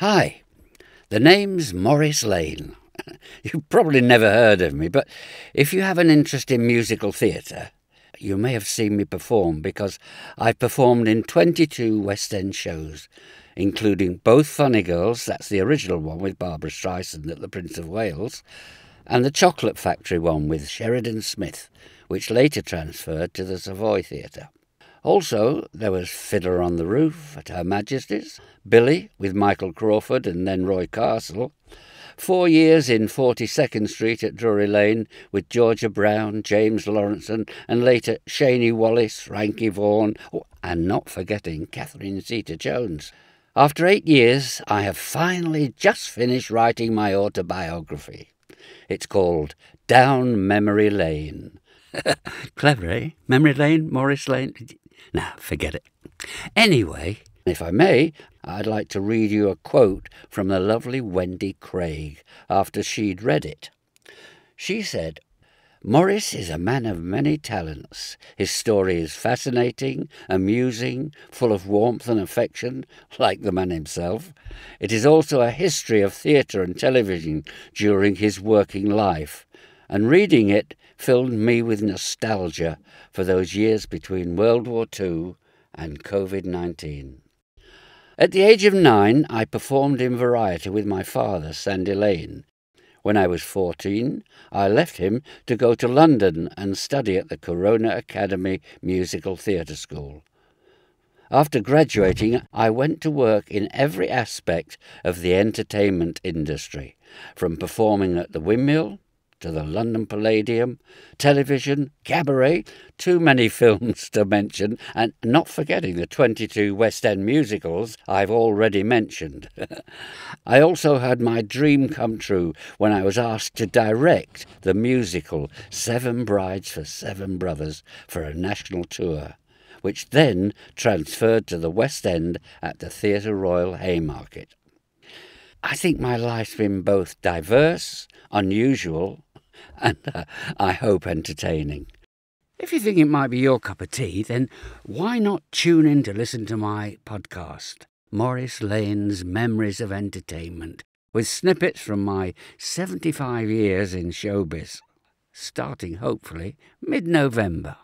Hi, the name's Maurice Lane. You've probably never heard of me, but if you have an interest in musical theatre, you may have seen me perform because I've performed in 22 West End shows, including both Funny Girls, that's the original one with Barbra Streisand at the Prince of Wales, and the Chocolate Factory one with Sheridan Smith, which later transferred to the Savoy Theatre. Also, there was Fiddler on the Roof at Her Majesty's, Billy with Michael Crawford and then Roy Castle, four years in 42nd Street at Drury Lane with Georgia Brown, James Laurenson, and later Shani Wallis, Frankie Vaughan, oh, and not forgetting Catherine Zeta Jones. After eight years, I have finally just finished writing my autobiography. It's called Down Memory Lane. Clever, eh? Memory Lane, Maurice Lane? Nah, forget it. Anyway, if I may, I'd like to read you a quote from the lovely Wendy Craig after she'd read it. She said, Maurice is a man of many talents. His story is fascinating, amusing, full of warmth and affection, like the man himself. It is also a history of theatre and television during his working life, and reading it filled me with nostalgia for those years between World War II and COVID 19. At the age of nine, I performed in Variety with my father, Sandy Lane. When I was 14, I left him to go to London and study at the Corona Academy Musical Theatre School. After graduating, I went to work in every aspect of the entertainment industry, from performing at the Windmill to the London Palladium, television, cabaret, too many films to mention, and not forgetting the 22 West End musicals I've already mentioned. I also had my dream come true when I was asked to direct the musical Seven Brides for Seven Brothers for a national tour. Which then transferred to the West End at the Theatre Royal Haymarket. I think my life's been both diverse, unusual, and uh, I hope entertaining. If you think it might be your cup of tea, then why not tune in to listen to my podcast, Maurice Lane's Memories of Entertainment, with snippets from my 75 years in showbiz, starting hopefully mid November.